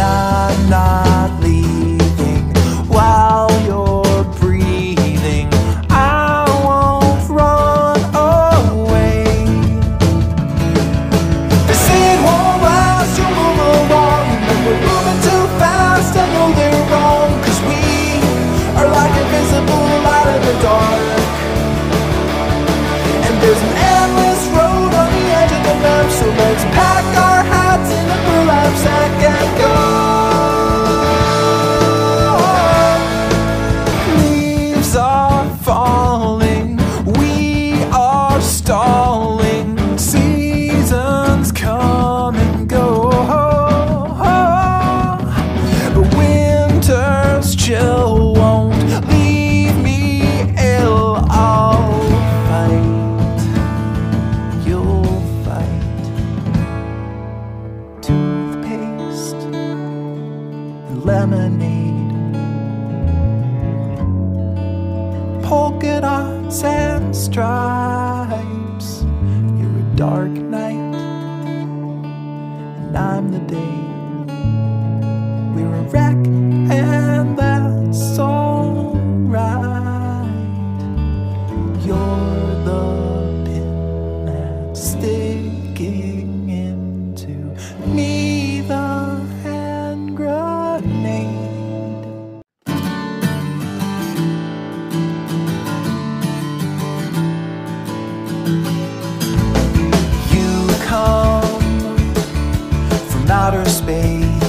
verdad. Lemonade. Polka dots and stripes. You're a dark night, and I'm the day. We're a wreck, You come from outer space